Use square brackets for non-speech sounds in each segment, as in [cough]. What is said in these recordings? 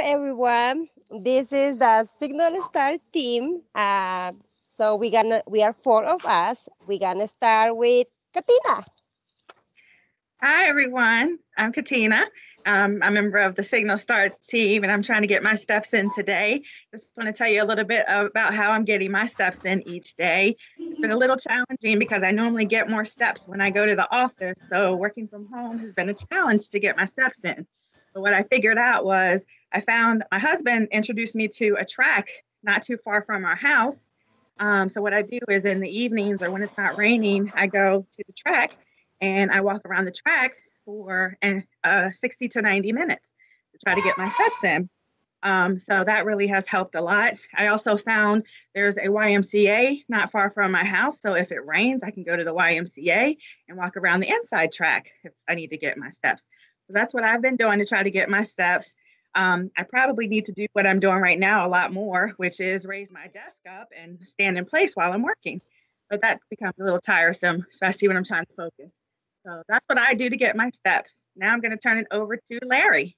everyone. This is the Signal Star team. Uh, so we gonna we are four of us. We're gonna start with Catina. Hi, everyone. I'm Catina. Um, I'm a member of the Signal Stars team, and I'm trying to get my steps in today. Just want to tell you a little bit about how I'm getting my steps in each day. It's been a little challenging because I normally get more steps when I go to the office. So working from home has been a challenge to get my steps in. But what I figured out was I found my husband introduced me to a track not too far from our house. Um, so what I do is in the evenings or when it's not raining, I go to the track and I walk around the track for uh, 60 to 90 minutes to try to get my steps in. Um, so that really has helped a lot. I also found there's a YMCA not far from my house. So if it rains, I can go to the YMCA and walk around the inside track if I need to get my steps. So that's what I've been doing to try to get my steps. Um, I probably need to do what I'm doing right now a lot more, which is raise my desk up and stand in place while I'm working. But that becomes a little tiresome, especially when I'm trying to focus. So that's what I do to get my steps. Now I'm going to turn it over to Larry.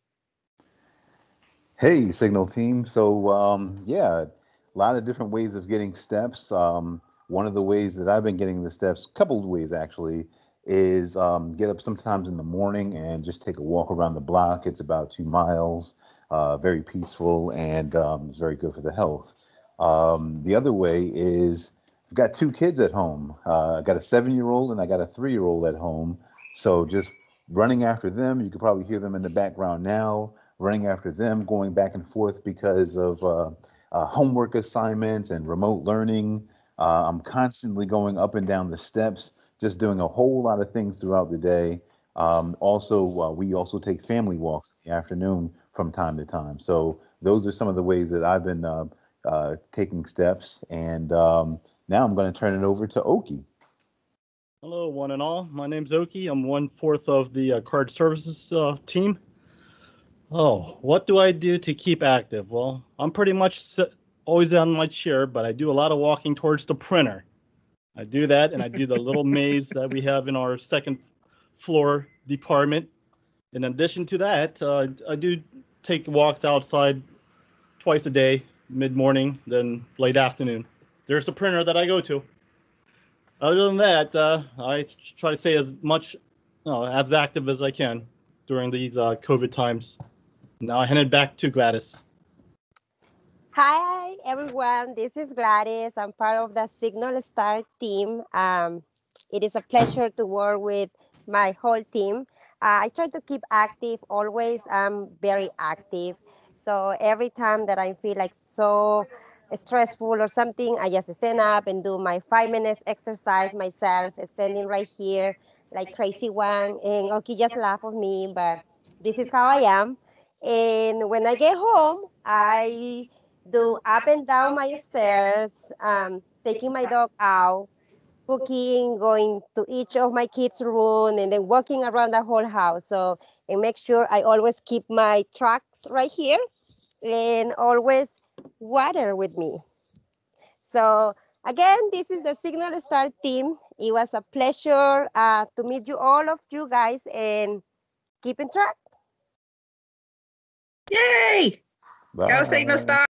Hey, Signal team. So, um, yeah, a lot of different ways of getting steps. Um, one of the ways that I've been getting the steps, couple of ways actually, is um, get up sometimes in the morning and just take a walk around the block. It's about two miles, uh, very peaceful, and um, it's very good for the health. Um, the other way is I've got two kids at home. Uh, I got a seven year old and I got a three year old at home. So just running after them, you could probably hear them in the background now, running after them, going back and forth because of uh, uh, homework assignments and remote learning. Uh, I'm constantly going up and down the steps, just doing a whole lot of things throughout the day. Um, also, uh, we also take family walks in the afternoon from time to time. So those are some of the ways that I've been uh, uh, taking steps. And um, now I'm going to turn it over to Oki. Hello, one and all. My name's Oki. I'm one fourth of the uh, card services uh, team. Oh, what do I do to keep active? Well, I'm pretty much always on my chair, but I do a lot of walking towards the printer. I do that, and I do the little [laughs] maze that we have in our second floor department. In addition to that, uh, I do take walks outside twice a day, mid morning, then late afternoon there's the printer that I go to. Other than that, uh, I try to stay as much, uh, as active as I can during these uh, COVID times. Now I hand it back to Gladys. Hi, everyone. This is Gladys. I'm part of the Signal Star team. Um, it is a pleasure to work with my whole team. Uh, I try to keep active always. I'm very active. So every time that I feel like so stressful or something, I just stand up and do my five minutes exercise myself, standing right here like crazy one. And Oki just laugh at me, but this is how I am. And when I get home, I do up and down my stairs, um, taking my dog out, cooking, going to each of my kids' room, and then walking around the whole house. So, and make sure I always keep my tracks right here and always water with me. So again, this is the Signal Star team. It was a pleasure uh, to meet you all of you guys and keep in track. Yay! Bye. Go Signal Star.